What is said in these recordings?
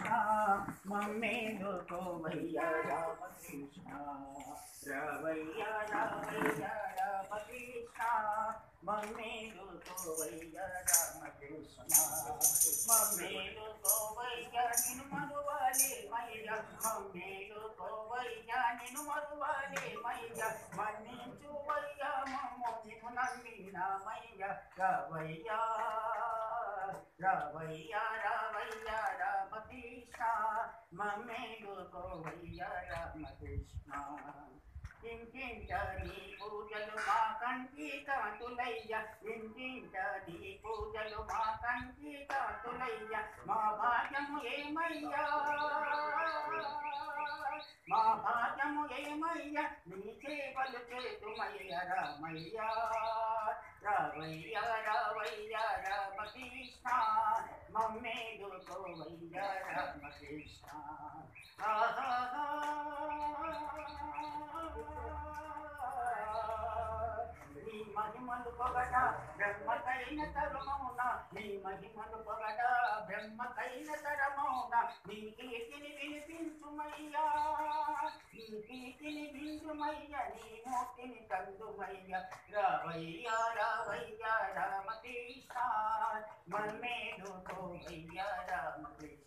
Mummy को भैया राम कृष्णा रवैया रवैया राम कृष्णा मम्मी राम कृष्णा मम्मी मैया मम्मी मैया मैया रवैया रवैया राम మమ్మేలు కోవయ్య రామకృష్ణ ఇంటింట నీ పూజలు మా కంటి కాతులయ్య ఇంటింట నీ పూజలు మా కంటి కాతులయ్య మా భాగ్యము ఏమయ్యా? మా భాగ్యము ఏమయ్యా నీ సేవలు చేతుమయ్య రామయ్యా. రావయ్య రావయ్య రామకృష్ణ. మమ్మేలు కోవయ్య రామకృష్ణ నీ మహిమలు పొగట బ్రహ్మకైన తరమౌన నీ మహిమలు పొగట బ్రహ్మకైన తరమౌన నీ కీర్తిని వినిపించుమయ్యా నీ కీర్తిని విందుమయ్య నీ మూర్తిని కందుమయ్య రావయ్యా రావయ్య రామకృష్ణ మన్మేలు కోవయ్య రామకృష్ణ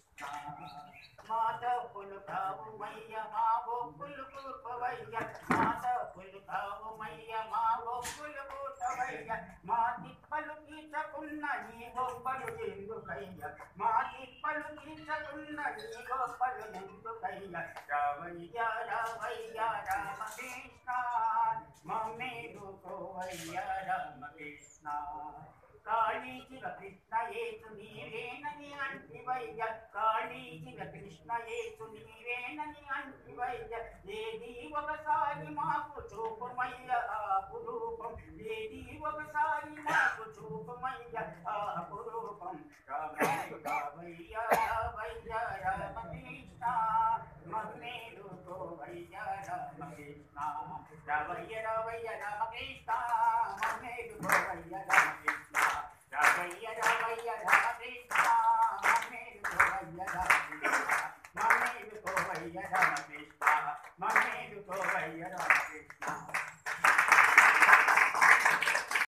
మాత పులు కావు మయ్య మా బొక్కులు కూర్పవయ్య మాత మయ్య మా బొక్కులు కూర్పవయ్య మా తిప్పలు తీర్చకున్న నీ గొప్పలు ఎందుకయ్య మా తిప్పలు తీర్చకున్న నీ గొప్పలు ఎందుకయ్య రావయ్య రావయ్య రామకృష్ణ మమ్మేలు కోవయ్య రామకృష్ణ కాళీచిగ కృష్ణ ఏసు నీవేనని అంటివయ్య. కృష్ణ ఏసు నీవేనని అంటివయ్య ఏది ఒకసారి చూపమయ్య అపురూపం వేడి ఒకసారి నాకు చూపమయ్య అపురూపం రామయ్య రామయ్య రామకృష్ణ మహేడు గోవయ్య రామకృష్ణ రవయ్య రవయ్య రామకృష్ణ మహేడు గోవయ్య రామకృష్ణ రవయ్య రవయ్య రామకృష్ణ మహేడు గోవయ్య రామకృష్ణ మహేడు గోవయ్య రామకృష్ణ మహేడు గోవయ్య రామకృష్ణ